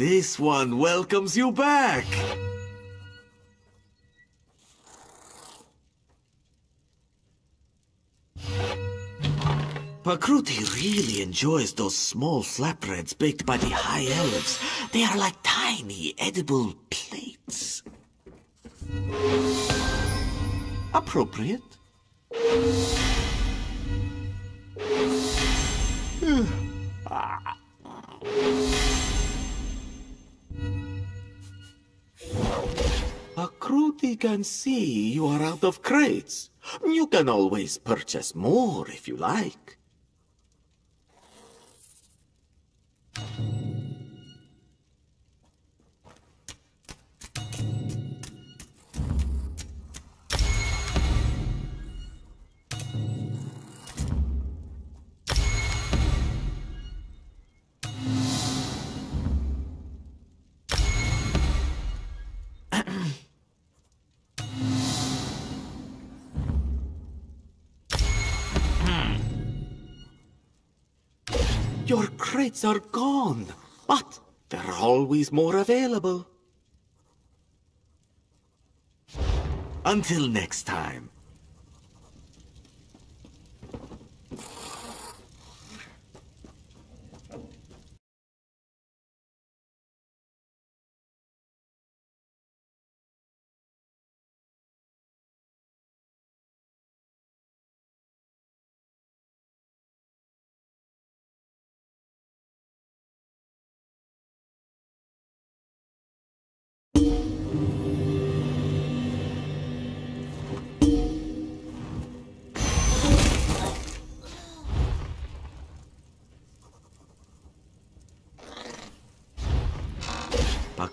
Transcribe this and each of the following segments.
This one welcomes you back! Pacrooti really enjoys those small flatbreads baked by the High Elves. They are like tiny, edible plates. Appropriate. Can see you are out of crates. You can always purchase more if you like. Your crates are gone, but there are always more available. Until next time.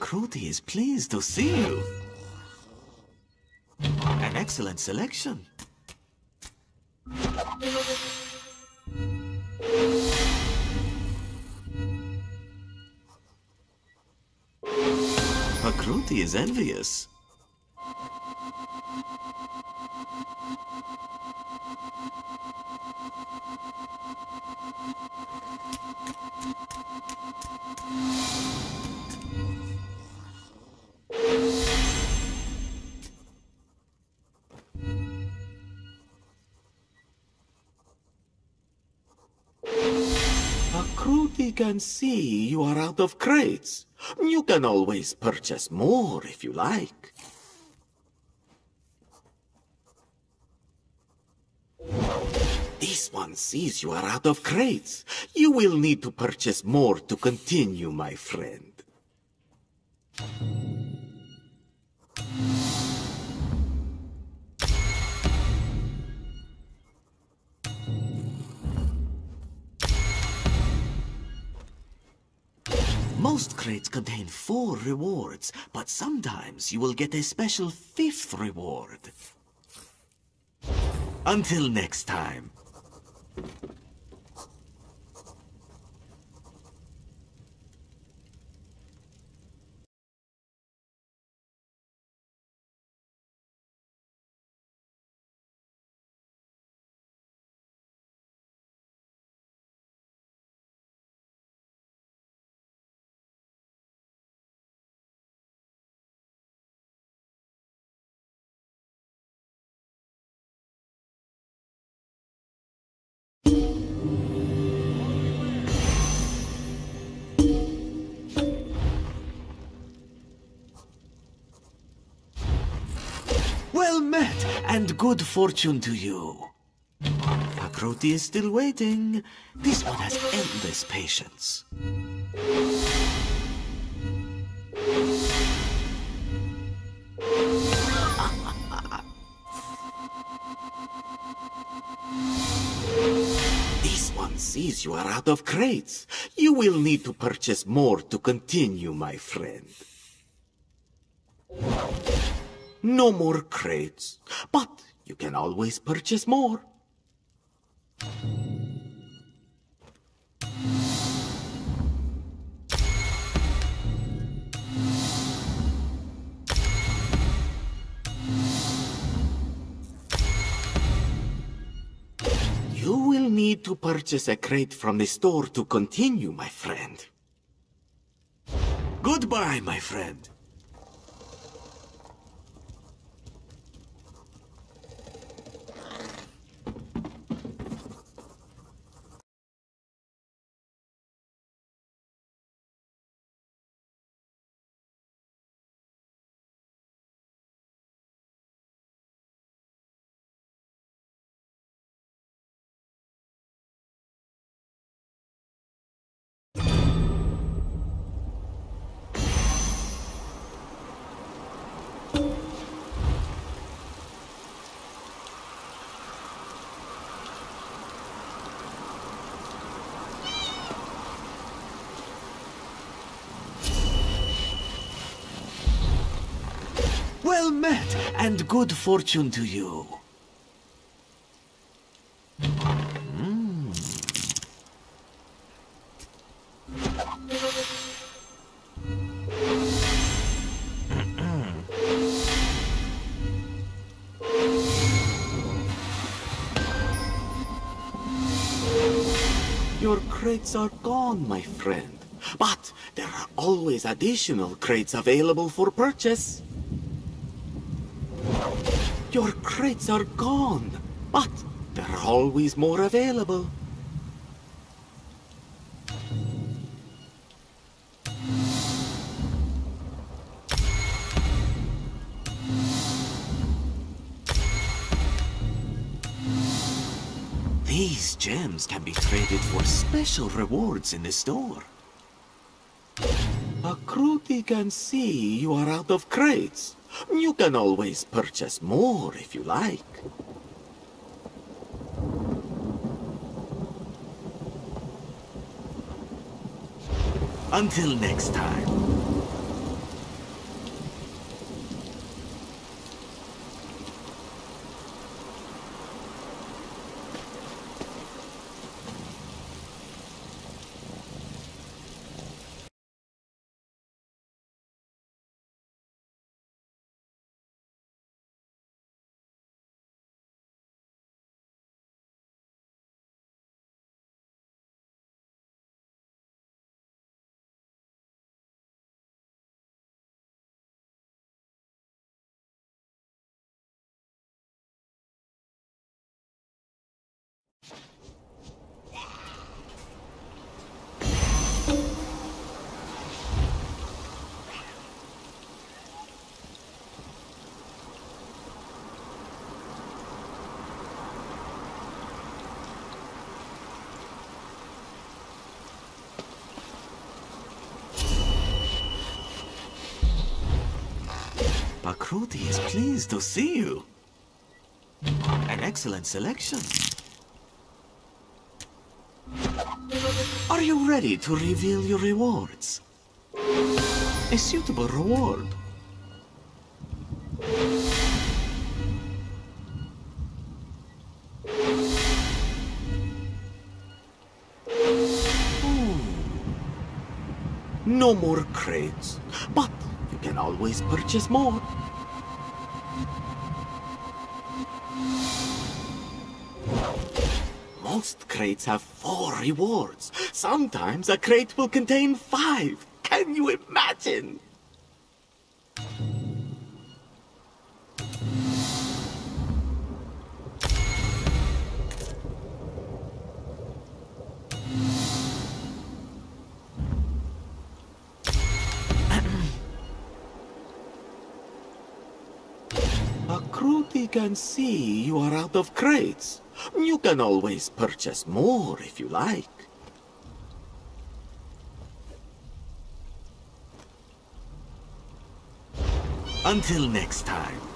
Pacrooti is pleased to see you. An excellent selection. Pacrooti is envious. Can see you are out of crates. You can always purchase more if you like. This one sees you are out of crates. You will need to purchase more to continue, my friend. Most crates contain four rewards, but sometimes you will get a special fifth reward. Until next time. And good fortune to you. Pacrooti is still waiting. This one has endless patience. This one sees you are out of crates. You will need to purchase more to continue, my friend. No more crates, but you can always purchase more. You will need to purchase a crate from the store to continue, my friend. Goodbye, my friend. Well met, and good fortune to you. Mm-hmm. Your crates are gone, my friend. But there are always additional crates available for purchase. Your crates are gone, but there are always more available. These gems can be traded for special rewards in the store. A Akruti can see you are out of crates. You can always purchase more if you like. Until next time. Pacrooti is pleased to see you. An excellent selection. Are you ready to reveal your rewards? A suitable reward. Hmm. No more crates, but can always purchase more. Most crates have four rewards. Sometimes a crate will contain five. Can you imagine? Akruti can see you are out of crates. You can always purchase more if you like. Until next time.